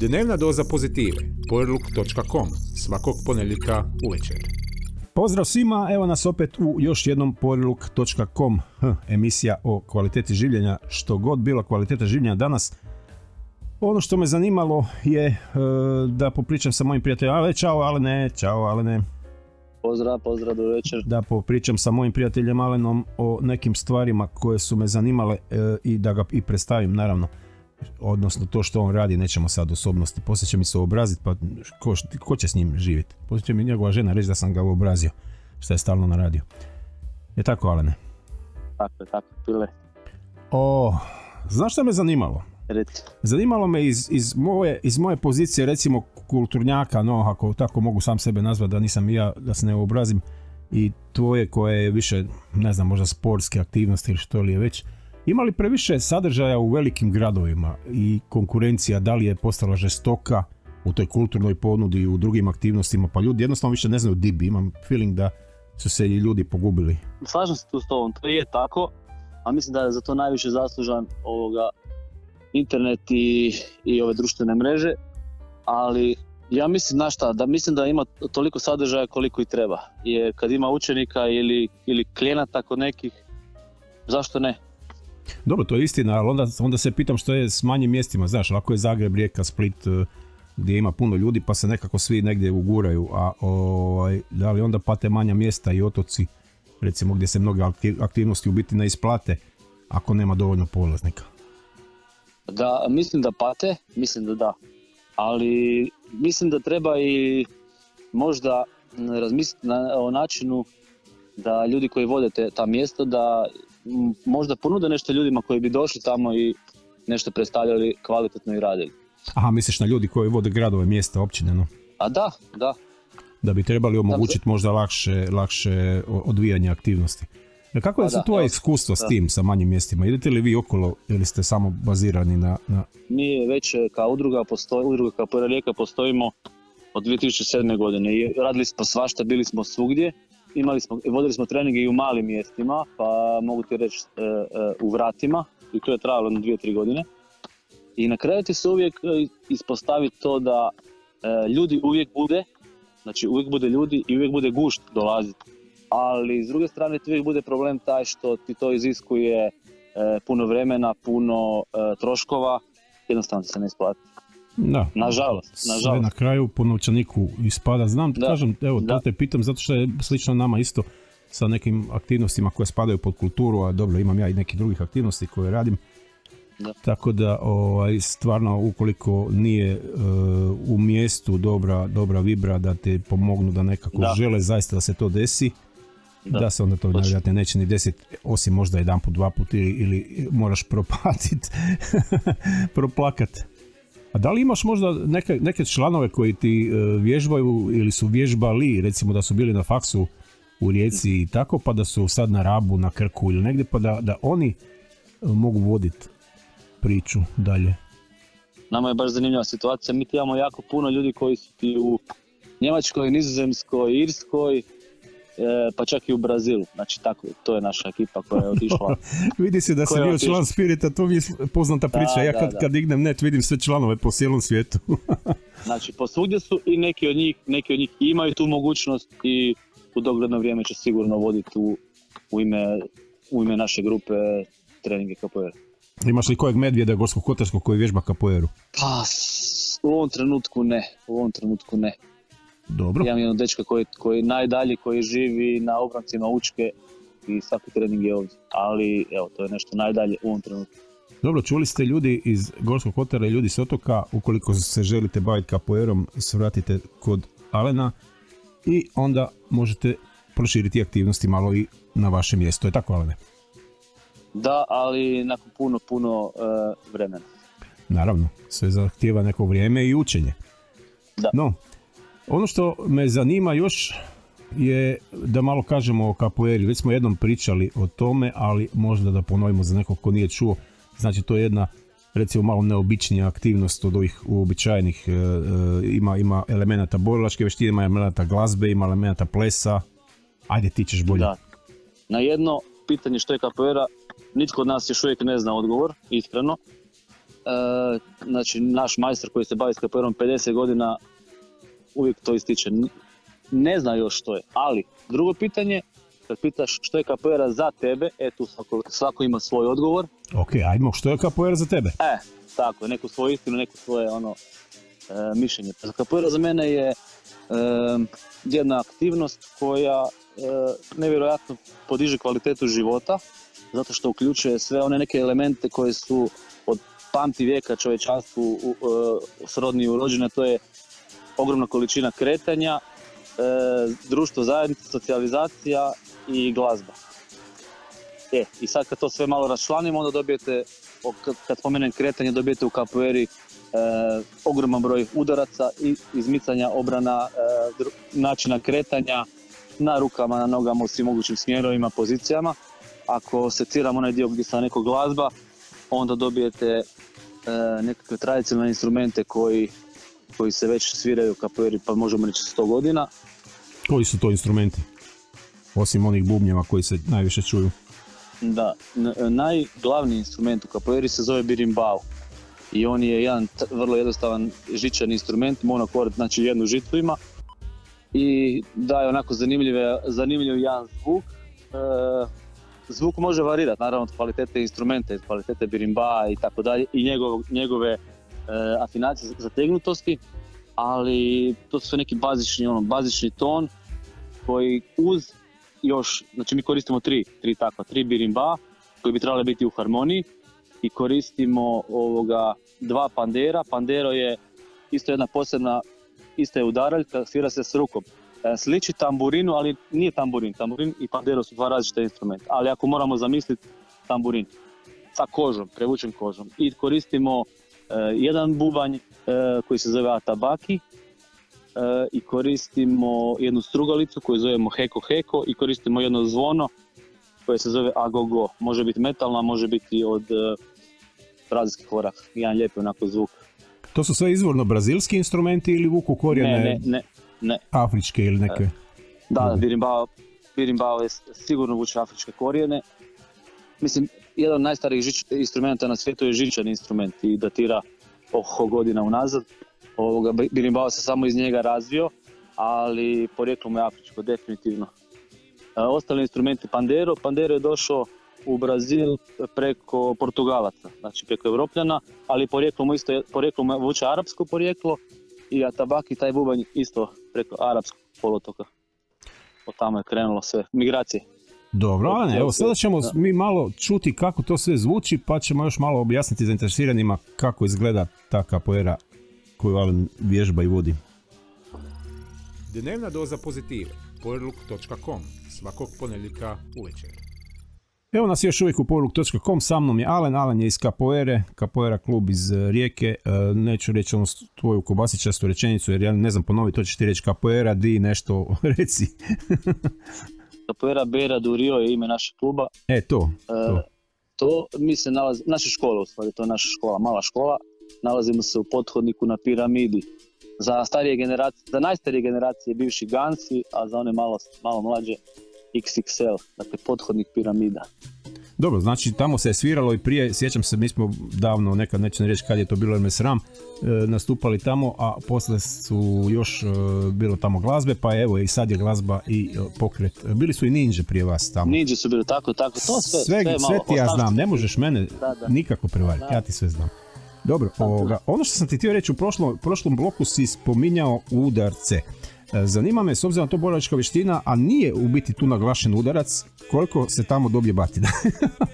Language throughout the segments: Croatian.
Dnevna doza pozitive. Powerlook.com. Svakog ponedjeljka uvečer. Pozdrav svima, evo nas opet u još jednom powerlook.com emisija o kvaliteti življenja, što god bilo kvaliteta življenja danas. Ono što me zanimalo je e, da popričam sa mojim prijateljem, ale čao, ale ne, čao, ale ne. Pozdrav, pozdrav, do večer. Da popričam sa mojim prijateljem Alenom o nekim stvarima koje su me zanimale e, i da ga i predstavim naravno. Odnosno to što on radi, nećemo sad osobnosti. Poslije će mi se obraziti, pa ko, ko će s njim živjeti? Poslije će mi njegova žena reći da sam ga obrazio, što je stalno na radio. Je tako, Alene? Tako tako, pile. O, znaš što me zanimalo? Reci. Zanimalo me iz, iz, moje, iz moje pozicije recimo kulturnjaka, no ako tako mogu sam sebe nazvati da nisam i ja, da se ne obrazim i tvoje koje je više, ne znam, možda sportske aktivnosti ili što li je već, ima li previše sadržaja u velikim gradovima i konkurencija da li je postala žestoka u toj kulturnoj ponudi i u drugim aktivnostima, pa ljudi jednostavno više ne znaju di bi, imam feeling da su se i ljudi pogubili. Slažem se tu s tobom, to je tako, a mislim da je za to najviše zaslužan ovoga internet i, i ove društvene mreže, ali ja mislim, znaš šta, da mislim da ima toliko sadržaja koliko i treba. Je kad ima učenika ili, ili klijenata kod nekih, zašto ne? Dobro, to je istina, ali onda, onda se pitam što je s manjim mjestima, znaš, ako je Zagreb, Rijeka, Split, eh, gdje ima puno ljudi pa se nekako svi negdje uguraju, a ovaj, da li onda pate manja mjesta i otoci, recimo gdje se mnoge aktivnosti u biti ne isplate ako nema dovoljno polaznika? Da, mislim da pate, mislim da da. Ali mislim da treba i možda razmisliti na, o načinu da ljudi koji vode te, ta mjesto da možda ponude nešto ljudima koji bi došli tamo i nešto predstavljali kvalitetno i radili. Aha, misliš na ljudi koji vode gradove, mjesta, općine, no? A da, da. Da bi trebali omogućiti možda lakše, lakše odvijanje aktivnosti. E, kako je pa tvoje iskustvo s tim, sa manjim mjestima? Idete li vi okolo ili ste samo bazirani na... na... Mi već e, kao udruga, postoji, udruga kao Rijeka postojimo od 2007. godine i radili smo svašta, bili smo svugdje. Imali smo, vodili smo treninge i u malim mjestima, pa mogu ti reći e, u vratima i to je trajalo na dvije, tri godine. I na kraju ti se uvijek ispostavi to da ljudi uvijek bude, znači uvijek bude ljudi i uvijek bude gušt dolaziti ali s druge strane ti uvijek bude problem taj što ti to iziskuje e, puno vremena, puno e, troškova, jednostavno se ne isplati. Da. Nažalost, nažalost. Sve na kraju po novčaniku ispada. Znam, da. kažem, evo, da. to te pitam zato što je slično nama isto sa nekim aktivnostima koje spadaju pod kulturu, a dobro, imam ja i nekih drugih aktivnosti koje radim. Da. Tako da ovaj, stvarno ukoliko nije e, u mjestu dobra, dobra vibra da te pomognu da nekako da. žele zaista da se to desi, da, se onda to vjerojatno neće ni desiti, osim možda jedan put, dva put ili, ili moraš propatiti, proplakat. A da li imaš možda neke, neke članove koji ti e, vježbaju ili su vježbali, recimo da su bili na faksu u Rijeci i tako, pa da su sad na Rabu, na Krku ili negdje, pa da, da oni e, mogu voditi priču dalje? Nama je baš zanimljiva situacija. Mi imamo jako puno ljudi koji su ti u Njemačkoj, Nizozemskoj, Irskoj, pa čak i u Brazilu. Znači tako, to je naša ekipa koja je otišla. Vidi se da si bio član Spirita, to mi je poznata priča. ja kad, kad dignem net vidim sve članove po cijelom svijetu. znači posvugdje su i neki od njih, neki od njih imaju tu mogućnost i u dogledno vrijeme će sigurno voditi u, u, ime, u ime naše grupe treninge kapoeira. Imaš li kojeg medvjeda gorskog kotarskog koji vježba kapoeiru? Pa, u ovom trenutku ne, u ovom trenutku ne. Dobro. Imam jednog dečka koji, koji najdalji, koji živi na obrancima Učke i svaki trening je ovdje. Ali evo, to je nešto najdalje u ovom trenutku. Dobro, čuli ste ljudi iz Gorskog kotara i ljudi s otoka, ukoliko se želite baviti kapoerom, svratite kod Alena i onda možete proširiti aktivnosti malo i na vaše mjesto. Je tako, Alene? Da, ali nakon puno, puno uh, vremena. Naravno, sve zahtjeva neko vrijeme i učenje. Da. No, ono što me zanima još je da malo kažemo o kapoeri. Već smo jednom pričali o tome, ali možda da ponovimo za nekog ko nije čuo. Znači to je jedna recimo malo neobičnija aktivnost od ovih uobičajenih. E, e, ima, ima elemenata borilačke veštine, ima elemenata glazbe, ima elemenata plesa. Ajde ti ćeš bolje. Da. Na jedno pitanje što je kapoeira, nitko od nas još uvijek ne zna odgovor, iskreno. znači naš majstor koji se bavi s kapoeirom 50 godina uvijek to ističe. Ne zna još što je, ali drugo pitanje, kad pitaš što je kapoeira za tebe, e tu svako, svako ima svoj odgovor. Ok, ajmo, što je kapoeira za tebe? E, tako, neku svoju istinu, neku svoje ono, e, mišljenje. Kapoeira za mene je e, jedna aktivnost koja e, nevjerojatno podiže kvalitetu života, zato što uključuje sve one neke elemente koje su od pamti vijeka čovječanstvu uh, srodni urođene, to je ogromna količina kretanja, e, društvo zajednica, socijalizacija i glazba. E, i sad kad to sve malo raščlanimo, onda dobijete, kad spomenem kretanje, dobijete u kapoeri e, ogroman broj udaraca i izmicanja obrana, e, načina kretanja na rukama, na nogama u svim mogućim smjerovima, pozicijama. Ako seciramo onaj dio gdje sam neko glazba, onda dobijete nekakve tradicionalne instrumente koji, koji se već sviraju kapoeri, pa možemo reći 100 godina. Koji su to instrumenti? Osim onih bubnjeva koji se najviše čuju. Da, najglavniji instrument u kapoeri se zove birimbau. I on je jedan vrlo jednostavan žičan instrument, monokord, znači jednu žicu ima. I daje onako zanimljive, zanimljiv jedan zvuk. E, zvuk može varirati, naravno od kvalitete instrumente, kvalitete birimba i tako dalje i njegove afinacije zategnutosti, ali to su neki bazični, ono, bazični ton koji uz još, znači mi koristimo tri, tri takva, tri birimba koji bi trebali biti u harmoniji i koristimo ovoga dva pandera. Pandero je isto jedna posebna, isto je udaraljka, svira se s rukom. E, sliči tamburinu, ali nije tamburin. Tamburin i pandero su dva različita instrumenta. Ali ako moramo zamisliti tamburin sa kožom, prevučen kožom. I koristimo e, jedan bubanj e, koji se zove atabaki i koristimo jednu strugalicu koju zovemo heko heko i koristimo jedno zvono koje se zove agogo. Može biti metalna, može biti od brazilskih orah. Jedan lijepi onako zvuk. To su sve izvorno brazilski instrumenti ili vuku korijene? Ne, ne, ne, ne. Afričke ili neke? Da, birimbao, birimbao je sigurno vuče afričke korijene. Mislim, jedan od najstarijih žič, instrumenta na svijetu je žičan instrument i datira oho godina unazad. Ovoga, se samo iz njega razvio, ali porijeklom je afričko, definitivno. E, ostali instrumenti Pandero, Pandero je došao u Brazil preko Portugalaca, znači preko Evropljana, ali porijeklo mu isto, porijeklo mu vuče arapsko porijeklo i Atabaki taj bubanj isto preko arapskog polotoka. Od tamo je krenulo sve, migracije. Dobro, Ane, evo sada ćemo mi malo čuti kako to sve zvuči, pa ćemo još malo objasniti zainteresiranima kako izgleda ta kapoera koju Alen vježba i vodi. Dnevna doza pozitive, svakog ponedjeljka uvečer. Evo nas još uvijek u poruk.com, sa mnom je Alen, Alen je iz Capoeire, Capoeira klub iz e, Rijeke, e, neću reći ono tvoju kobasičastu rečenicu jer ja ne znam ponoviti, to ćeš ti reći Capoeira, di nešto reci. Capoeira Bera Durio je ime naše kluba. E, to. E, to. to mi se nalazi, naša škola u stvari, to je naša škola, mala škola, nalazimo se u pothodniku na piramidi. Za starije generacije, za najstarije generacije bivši Gansi, a za one malo, malo mlađe XXL, dakle pothodnik piramida. Dobro, znači tamo se je sviralo i prije, sjećam se, mi smo davno, nekad neću ne reći kad je to bilo jer me sram, e, nastupali tamo, a posle su još e, bilo tamo glazbe, pa evo i sad je glazba i e, pokret. Bili su i ninja prije vas tamo. Ninja su bili tako, tako, to sve, sve, sve, sve ti ja znam, ne možeš mene nikako prevariti, ja ti sve znam. Dobro, ovoga, ono što sam ti htio reći u prošlom, prošlom bloku si spominjao udarce. E, zanima me, s obzirom na to borilačka vještina, a nije u biti tu naglašen udarac, koliko se tamo dobije batina?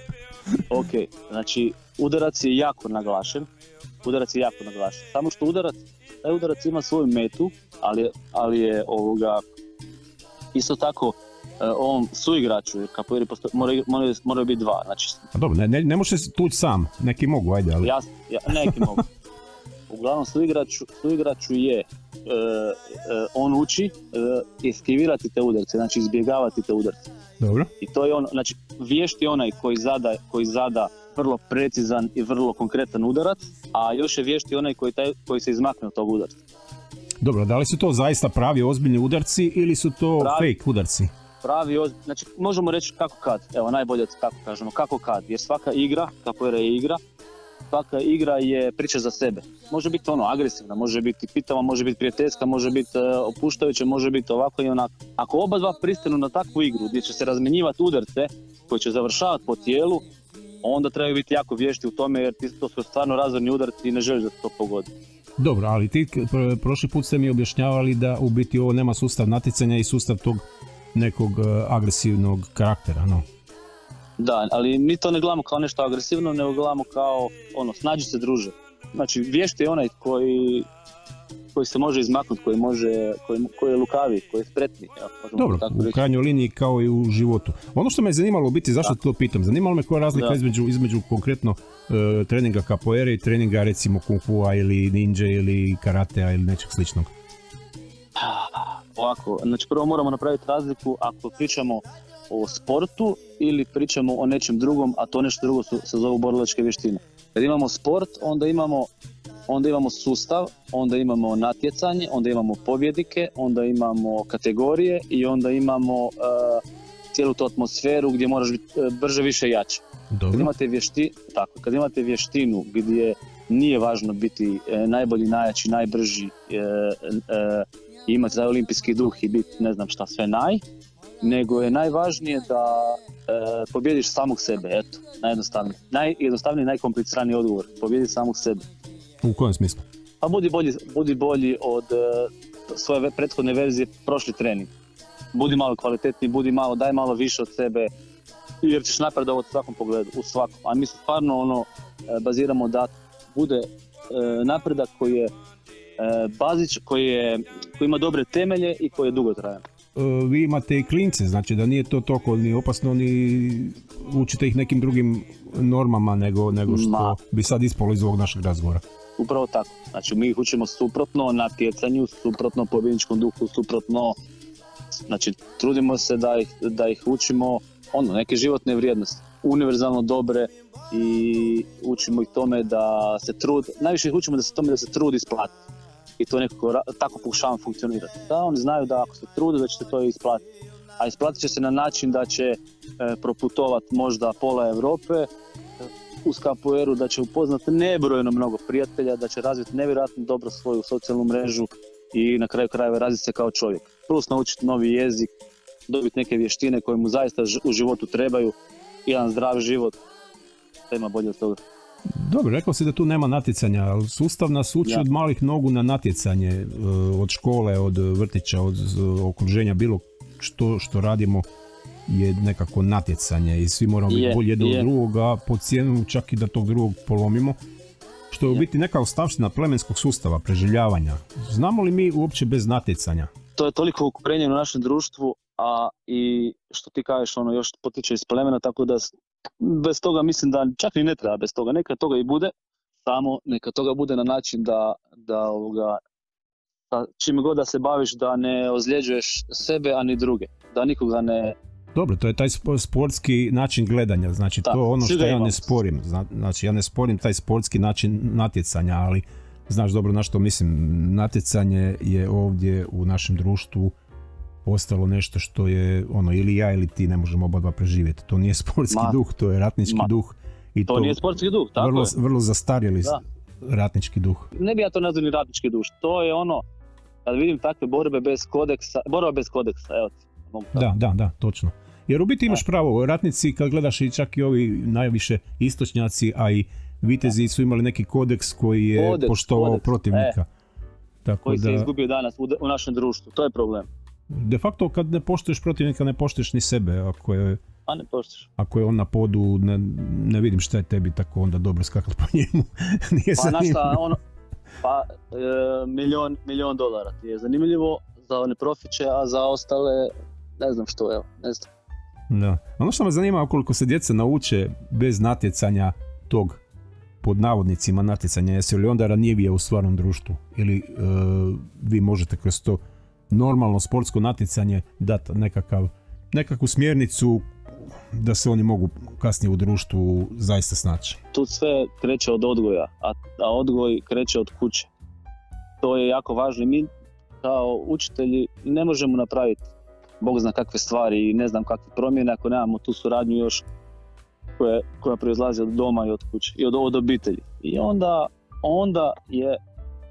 ok, znači udarac je jako naglašen, udarac je jako naglašen, samo što udarac, taj udarac ima svoju metu, ali, ali je ovoga, isto tako e, ovom suigraču, jer kapoeiri moraju, moraju, moraju biti dva. Znači, A dobro, ne, ne, ne možeš tući sam, neki mogu, ajde. Ali... Ja, ja, neki mogu. Uglavnom, suigraču, suigraču je E, e, on uči e, eskivirati te udarce, znači izbjegavati te udarce. Dobro. I to je ono, znači vješti onaj koji zada, koji zada vrlo precizan i vrlo konkretan udarac, a još je vješti onaj koji, taj, koji se izmakne od tog udarca. Dobro, da li su to zaista pravi ozbiljni udarci ili su to pravi, fake udarci? Pravi ozbiljni, znači možemo reći kako kad, evo najbolje kako kažemo, kako kad, jer svaka igra, kako je igra, svaka igra je priča za sebe. Može biti ono agresivna, može biti pitava, može biti prijateljska, može biti e, opuštajuća, može biti ovako i onako. Ako oba dva pristanu na takvu igru gdje će se razmenjivati udarce koji će završavati po tijelu, onda trebaju biti jako vješti u tome jer to su stvarno razvorni udarci i ne želiš da se to pogodi. Dobro, ali ti prošli put ste mi objašnjavali da u biti ovo nema sustav natjecanja i sustav tog nekog e, agresivnog karaktera, no? Da, ali mi to ne gledamo kao nešto agresivno, nego gledamo kao ono, snađi se druže. Znači, vješti je onaj koji, koji se može izmaknuti, koji, može, koji, koji je lukavi, koji je spretni. Ja, Dobro, tako u krajnjoj liniji kao i u životu. Ono što me je zanimalo u biti, zašto to pitam? Zanimalo me koja je razlika između, između konkretno uh, treninga capoeire i treninga recimo kung fu ili ninja ili karatea ili nečeg sličnog. Ovako, znači prvo moramo napraviti razliku ako pričamo o sportu ili pričamo o nečem drugom, a to nešto drugo su, se zove borilačke vještine. Kad imamo sport, onda imamo, onda imamo sustav, onda imamo natjecanje, onda imamo pobjedike, onda imamo kategorije i onda imamo uh, cijelu tu atmosferu gdje moraš biti uh, brže, više, jače. Kad imate, vješti, tako, kad imate vještinu gdje nije važno biti uh, najbolji, najjači, najbrži i imati taj olimpijski duh i biti ne znam šta sve naj, nego je najvažnije da e, pobjediš samog sebe, eto, najjednostavniji. Najjednostavniji, najkompliciraniji odgovor, pobjedi samog sebe. U kojem smislu? Pa budi bolji, budi bolji od e, svoje prethodne verzije prošli trening. Budi malo kvalitetniji, budi malo, daj malo više od sebe, jer ćeš napredovati u svakom pogledu, u svakom. A mi se stvarno ono, e, baziramo da bude e, napredak koji je e, bazić, koji, je, koji ima dobre temelje i koji je dugotrajan. E, vi imate i klince, znači da nije to toliko ni opasno ni učite ih nekim drugim normama nego, nego što bi sad ispalo iz ovog našeg razgovora. Upravo tako. Znači mi ih učimo suprotno natjecanju, suprotno pobjedničkom duhu, suprotno znači trudimo se da ih, da ih učimo ono, neke životne vrijednosti, univerzalno dobre i učimo ih tome da se trud, najviše ih učimo da se tome da se trud isplati i to nekako tako pokušavam funkcionirati. Da oni znaju da ako se trude da će se to isplatiti. A isplatit će se na način da će e, proputovati možda pola Europe e, kapoeru, da će upoznati nebrojeno mnogo prijatelja, da će razviti nevjerojatno dobro svoju socijalnu mrežu i na kraju krajeva razviti se kao čovjek. Plus naučiti novi jezik, dobiti neke vještine koje mu zaista u životu trebaju, jedan zdrav život, tema bolje od toga. Dobro, rekao si da tu nema natjecanja, ali sustav nas uči od malih nogu na natjecanje, e, od škole, od vrtića, od okruženja, bilo što što radimo je nekako natjecanje i svi moramo biti bolji jedno od drugoga, po cijenu čak i da tog drugog polomimo, što je u biti neka ostavština plemenskog sustava, preživljavanja. Znamo li mi uopće bez natjecanja? To je toliko ukuprenje u našem društvu, a i što ti kažeš, ono još potiče iz plemena, tako da bez toga mislim da čak i ne treba bez toga, neka toga i bude, samo neka toga bude na način da, da ovoga, da čim god da se baviš da ne ozljeđuješ sebe, a ni druge, da nikoga ne... Dobro, to je taj sportski način gledanja, znači to je ono što ja ne sporim, znači ja ne sporim taj sportski način natjecanja, ali znaš dobro na što mislim, natjecanje je ovdje u našem društvu ostalo nešto što je ono ili ja ili ti ne možemo oba dva preživjeti. To nije sportski duh, to je ratnički duh. I to, nije sportski duh, tako vrlo, je. Vrlo zastarjeli ratnički duh. Ne bi ja to nazvao ni ratnički duh, to je ono, kad vidim takve borbe bez kodeksa, borba bez kodeksa, evo ti. Da, da, da, točno. Jer u biti imaš pravo, ratnici kad gledaš i čak i ovi najviše istočnjaci, a i vitezi su imali neki kodeks koji je kodeks, poštovao protivnika. E, Tako koji da... se izgubio danas u našem društvu, to je problem de facto kad ne poštuješ protivnika ne poštuješ ni sebe ako je a ne poštuješ. Ako je on na podu, ne, ne vidim šta je tebi tako onda dobro skakati po njemu. Nije pa na šta, ono, pa e, milion, milion dolara ti je zanimljivo za one profiće, a za ostale ne znam što, evo, ne znam. Da. Ono što me zanima koliko se djeca nauče bez natjecanja tog pod navodnicima natjecanja, jesi li onda ranjivije u stvarnom društvu ili e, vi možete kroz to normalno sportsko natjecanje dati nekakav, nekakvu smjernicu da se oni mogu kasnije u društvu zaista snaći. Tu sve kreće od odgoja, a, a odgoj kreće od kuće. To je jako važno i mi kao učitelji ne možemo napraviti Bog zna kakve stvari i ne znam kakve promjene ako nemamo tu suradnju još koje, koja proizlazi od doma i od kuće i od, od obitelji. I onda, onda je,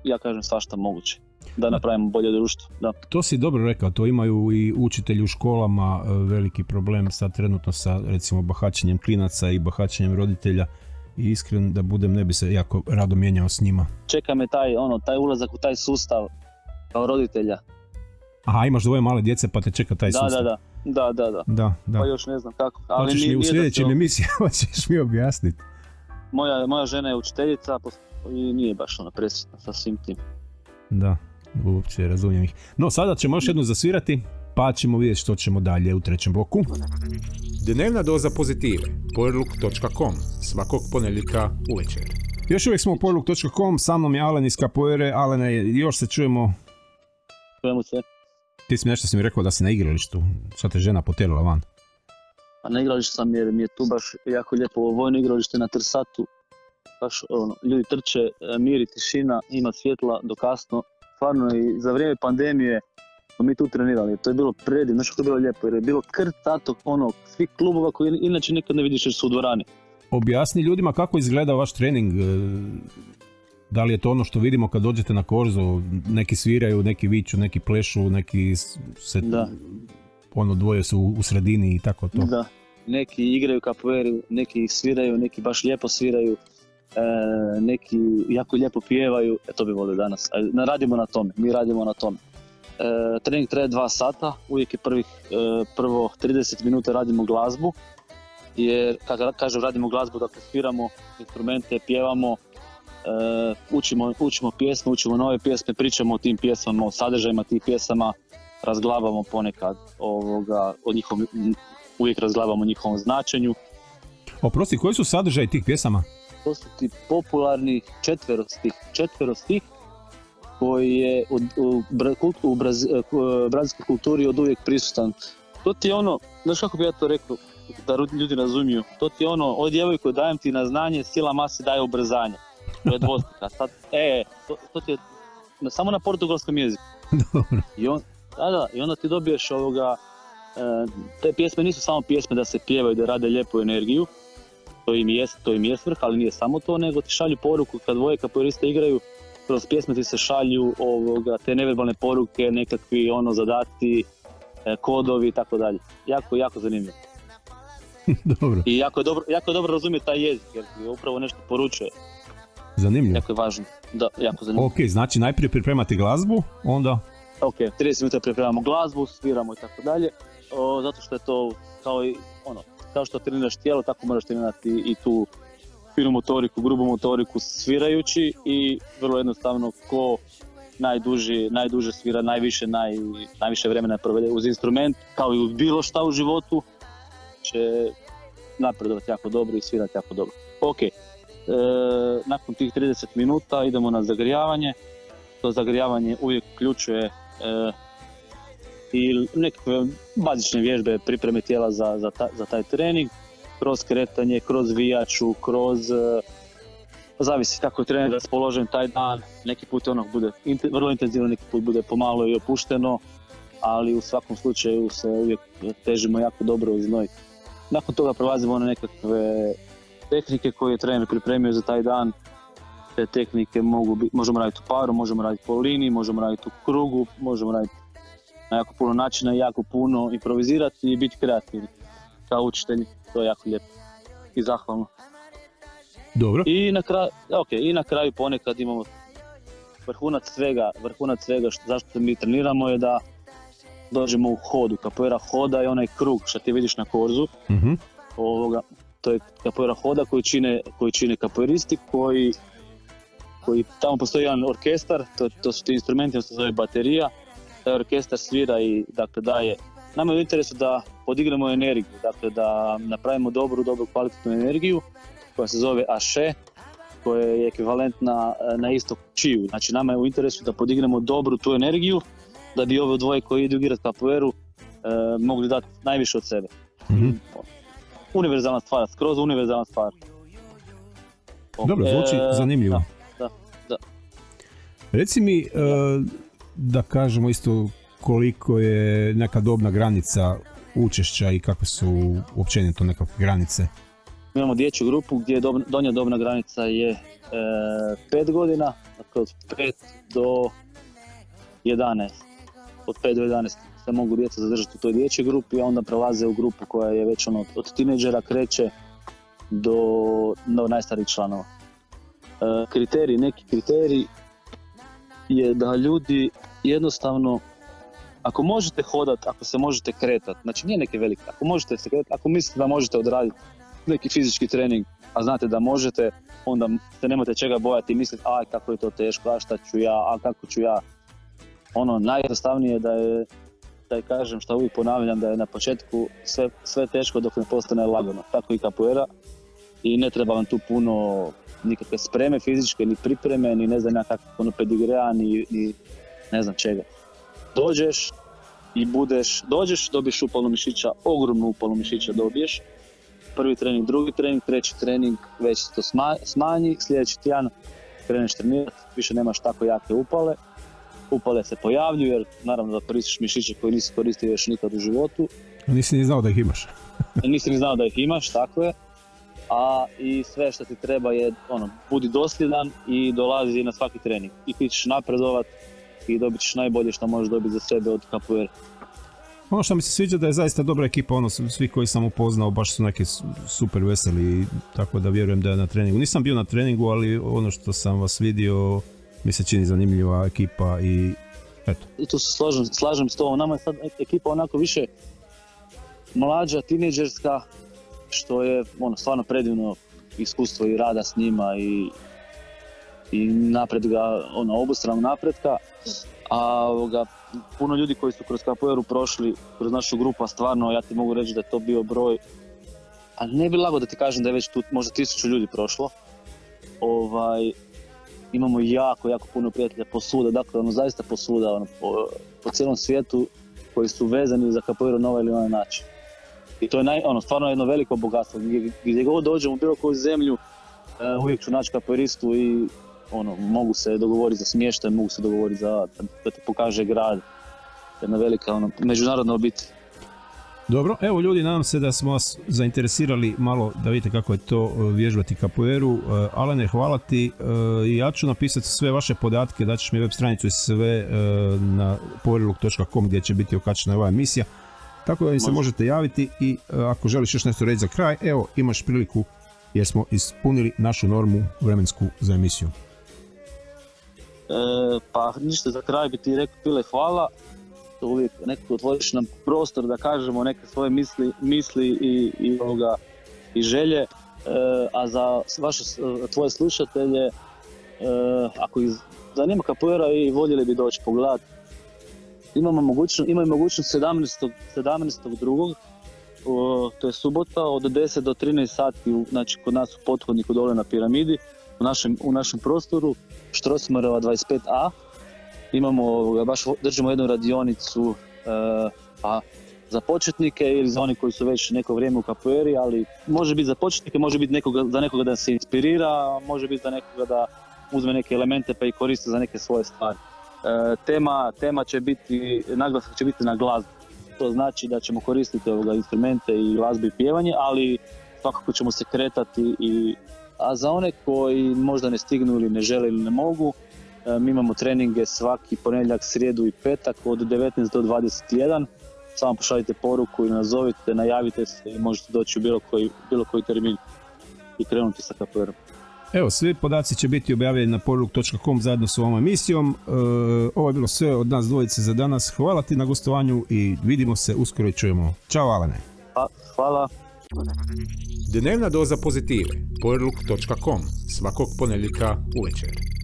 ja kažem, svašta moguće da napravimo bolje društvo. Da. To si dobro rekao, to imaju i učitelji u školama e, veliki problem sad trenutno sa recimo bahaćenjem klinaca i bahaćenjem roditelja i iskren da budem ne bi se jako rado mijenjao s njima. Čeka me taj, ono, taj ulazak u taj sustav kao roditelja. Aha, imaš dvoje male djece pa te čeka taj da, sustav. Da, da, da, da. Da, da. Pa još ne znam kako. Ali Hoćeš nije, mi u da sljedećim emisijama ćeš mi objasniti. moja, moja žena je učiteljica i nije baš ona presretna sa svim tim. Da, uopće razumijem ih. No, sada ćemo još jednu zasvirati, pa ćemo vidjeti što ćemo dalje u trećem bloku. Dnevna doza pozitive. Poerluk.com. Svakog ponedjeljka uvečer. Još uvijek smo u poiluk.com, sa mnom je Alen iz Capoeire. Alene, još se čujemo. Čujemo se. Ti si mi nešto si mi rekao da si na igralištu, sad te žena potelila van. A na igralištu sam jer mi je tu baš jako lijepo ovo vojno igralište na Trsatu. Baš ono, ljudi trče, e, mir i tišina, ima svjetla do kasno. Stvarno i za vrijeme pandemije smo mi tu trenirali. To je bilo predivno, znaš kako je bilo lijepo jer je bilo krtato ono, svih klubova koji inače nikad ne vidiš jer su u dvorani. Objasni ljudima kako izgleda vaš trening, e, da li je to ono što vidimo kad dođete na korzu, neki sviraju, neki viču, neki plešu, neki se Da. ono dvoje su u sredini i tako to. Da. Neki igraju kapoeru, neki sviraju, neki baš lijepo sviraju, neki jako lijepo pjevaju, e, to bi volio danas. A, na- radimo na tome, mi radimo na tome. E, trening traje dva sata, uvijek je prvih, e, prvo 30 minuta radimo glazbu, jer kada kažem radimo glazbu, dakle sviramo instrumente, pjevamo, e, učimo, učimo pjesme, učimo nove pjesme, pričamo o tim pjesmama, o sadržajima tih pjesama, razglabamo ponekad ovoga, o njihovom, uvijek razglabamo o njihovom značenju. Oprosti, koji su sadržaji tih pjesama? To su ti popularni četverostih, četverostih koji je u, u, u braz- eh, ku- brazilskoj kulturi od uvijek prisutan. To ti je ono, znaš kako bi ja to rekao, da ljudi razumiju, to ti je ono, o djevojko dajem ti na znanje, sila masi daje ubrzanje. To je dvostruka. Sad, e, to, to ti je na- samo na portugalskom jeziku. Dobro. I, on, da, da, I onda ti dobiješ ovoga, e, te pjesme nisu samo pjesme da se pjevaju, da rade lijepu energiju, to im je, to im je svrha, ali nije samo to, nego ti šalju poruku kad dvoje kapoeiriste igraju, kroz pjesme ti se šalju ovoga, te neverbalne poruke, nekakvi ono zadaci, e, kodovi i tako dalje. Jako, jako zanimljivo. Dobro, I jako je dobro, jako je dobro razumjeti taj jezik, jer ti upravo nešto poručuje. zanimljivo. Jako je važno. Da, jako zanimljivo. Ok, znači najprije pripremate glazbu, onda... Ok, 30 minuta pripremamo glazbu, sviramo i tako dalje, zato što je to kao i ono, kao što treniraš tijelo, tako moraš trenirati i tu finu motoriku, grubu motoriku svirajući i vrlo jednostavno ko najduži, najduže svira, najviše, naj, najviše vremena provede uz instrument, kao i u bilo šta u životu, će napredovati jako dobro i svirati jako dobro. Ok, e, nakon tih 30 minuta idemo na zagrijavanje, to zagrijavanje uvijek uključuje e, i nekakve bazične vježbe pripreme tijela za, za, ta- za taj trening, kroz kretanje, kroz vijaču, kroz e, zavisi kako je trener raspoložen taj dan, neki put ono bude vrlo intenzivno, neki put bude pomalo i opušteno, ali u svakom slučaju se uvijek težimo jako dobro uz znoj. Nakon toga prelazimo na nekakve tehnike koje je trener pripremio za taj dan, te tehnike mogu biti, možemo raditi u paru, možemo raditi po liniji, možemo raditi u krugu, možemo raditi na jako puno načina, jako puno improvizirati i biti kreativni kao učitelji, to je jako lijepo i zahvalno. Dobro. I na kraju, ok, i na kraju ponekad imamo vrhunac svega, vrhunac svega što, zašto se mi treniramo je da dođemo u hodu, kapoeira hoda je onaj krug što ti vidiš na korzu, Mhm. ovoga, to je kapoeira hoda koji čine, koji čine kapoeiristi koji, koji tamo postoji jedan orkestar, to, to su ti instrumenti, to se zove baterija, taj orkestar svira i dakle daje, nama je u interesu da podignemo energiju, dakle da napravimo dobru, dobru kvalitetnu energiju koja se zove aše, koja je ekvivalentna e, na istok čiju. Znači nama je u interesu da podignemo dobru tu energiju, da bi ove dvoje koji idu igrati kapoeru e, mogli dati najviše od sebe Mhm. univerzalna stvar, skroz univerzalna stvar. Dobro, zvuči E, zanimljivo. da, da. Reci mi, e, da kažemo isto koliko je neka dobna granica učešća i kakve su općenito nekakve granice. imamo dječju grupu gdje je donja dobna granica je e, 5 godina, dakle od 5 do 11. Od 5 do 11 se mogu djeca zadržati u toj dječjoj grupi, a onda prelaze u grupu koja je već ono, od tineđera kreće do, do najstarijih članova. E, kriterij, neki kriterij je da ljudi jednostavno ako možete hodat, ako se možete kretat, znači nije neki veliki, ako možete se kretat, ako mislite da možete odraditi neki fizički trening, a znate da možete, onda se nemojte čega bojati i misliti, aj kako je to teško, a šta ću ja, a kako ću ja. Ono, najjednostavnije da je, da je kažem što uvijek ponavljam, da je na početku sve, sve teško dok ne postane lagano. Tako i kapoeira i ne treba vam tu puno nikakve spreme fizičke, ni pripreme, ni ne znam ja kako ono pedigrea, ni, ni ne znam čega. Dođeš i budeš, dođeš, dobiješ upalu mišića, ogromnu upalu mišića dobiješ, prvi trening, drugi trening, treći trening, već se to smanji, sljedeći tjedan kreneš trenirati, više nemaš tako jake upale, upale se pojavljuju jer naravno da koristiš mišiće koje nisi koristio još nikad u životu. Nisi ni znao da ih imaš. nisi ni znao da ih imaš, tako je. A i sve što ti treba je, ono, budi dosljedan i dolazi na svaki trening. I ti ćeš napredovat i dobit ćeš najbolje što možeš dobiti za sebe od KPR. Ono što mi se sviđa da je zaista dobra ekipa, ono svi koji sam upoznao baš su neki super veseli, tako da vjerujem da je na treningu. Nisam bio na treningu, ali ono što sam vas vidio mi se čini zanimljiva ekipa i eto. I tu se slažem, slažem s to, nama je sad ekipa onako više mlađa, tineđerska, što je ono, stvarno predivno iskustvo i rada s njima i, i napredga, ono, obostranog napretka. A ovoga, puno ljudi koji su kroz kapoeru prošli, kroz našu grupu, a stvarno ja ti mogu reći da je to bio broj, a ne bi lago da ti kažem da je već tu možda tisuću ljudi prošlo. Ovaj, imamo jako, jako puno prijatelja posuda, dakle ono zaista posuda ono, po, po cijelom svijetu koji su vezani za kapoeiru na ovaj ili onaj način. I to je naj, ono, stvarno jedno veliko bogatstvo. Gdje, gdje god dođem u bilo koju zemlju, uh, uvijek ću naći kapoeiristu i ono, mogu se dogovoriti za smještaj, mogu se dogovoriti za, da ti pokaže grad. Jedna velika ono, međunarodna obitelj. Dobro, evo ljudi, nadam se da smo vas zainteresirali malo da vidite kako je to e, vježbati kapoeru. Uh, Alene, hvala ti. Uh, ja ću napisati sve vaše podatke, daćeš mi web stranicu i sve na poveriluk.com gdje će biti okačena ova emisija. Tako da mi se možete javiti i ako želiš još nešto reći za kraj, evo imaš priliku jer smo ispunili našu normu vremensku za emisiju. E, pa ništa za kraj bi ti rekao Pile hvala. To uvijek nekako otvoriš nam prostor da kažemo neke svoje misli, misli i, i, ovoga, i želje. E, a za vaše, tvoje slušatelje, e, ako ih zanima kapoeira i voljeli bi doći pogledati, imamo mogućnost, imaju mogućnost 17. 17. drugog, to je subota od 10 do 13 sati, znači kod nas u pothodniku dole na piramidi, u našem, u našem prostoru. Štrosmarova 25A. Imamo, baš držimo jednu radionicu e, a za početnike ili za oni koji su već neko vrijeme u kapoeri, ali može biti za početnike, može biti nekoga, za nekoga da se inspirira, može biti za nekoga da uzme neke elemente pa i koristi za neke svoje stvari. E, tema, tema će biti, naglasak će biti na glazbu. To znači da ćemo koristiti ovoga instrumente i glazbu i pjevanje, ali svakako ćemo se kretati i a za one koji možda ne stignu ili ne žele ili ne mogu, e, mi imamo treninge svaki ponedjeljak, srijedu i petak od 19 do 21. Samo pošaljite poruku i nazovite, najavite se i možete doći u bilo koji, bilo koji termin i krenuti sa kapoeirom. Evo, svi podaci će biti objavljeni na poruk.com zajedno s ovom emisijom. E, ovo je bilo sve od nas dvojice za danas. Hvala ti na gostovanju i vidimo se, uskoro i čujemo. Ćao Alane. Pa, hvala. Dnevna doza pozitive. Poruk.com svakog ponedjeljka uvečer.